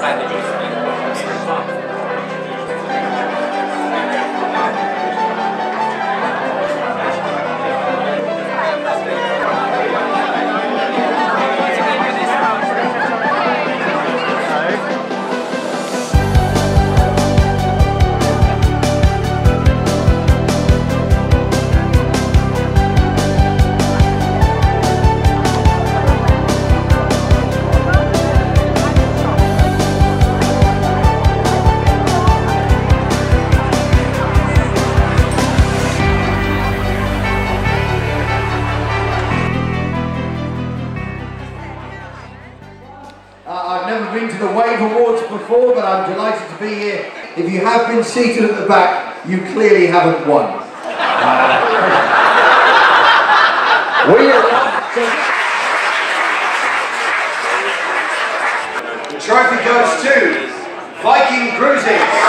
By the way. Uh, I've never been to the Wave Awards before, but I'm delighted to be here. If you have been seated at the back, you clearly haven't won. we are... The trophy goes to Viking Cruises.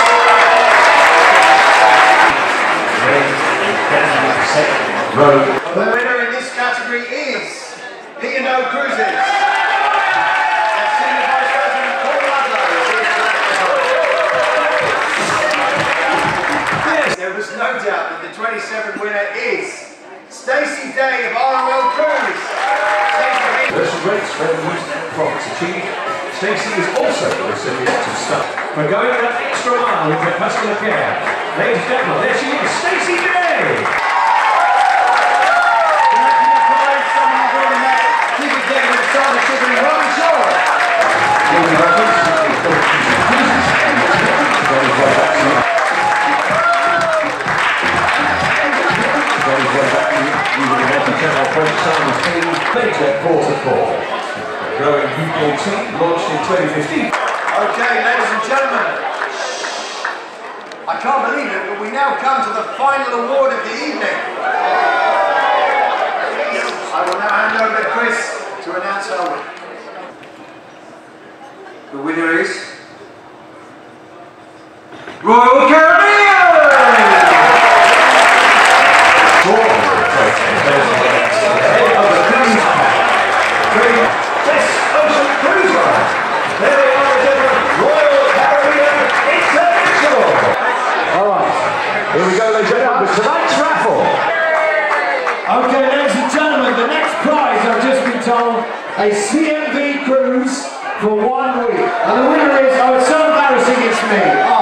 2027 winner is Stacey Day of RML Cruise. Special rates for Western profits achieved. Stacey is also the recipient of stuff for going that extra mile with her customer care. Ladies and gentlemen, there she is. Later, quarter four. Growing football team launched in 2015. Okay, ladies and gentlemen. I can't believe it, but we now come to the final award of the evening. I will now hand over to Chris to announce our winner. The winner is Royal Caribbean! Here we go, ladies and gentlemen, tonight's raffle. Okay, ladies and gentlemen, the next prize, I've just been told, a CMV cruise for one week. And the winner is, oh, it's so embarrassing, it's me. Oh,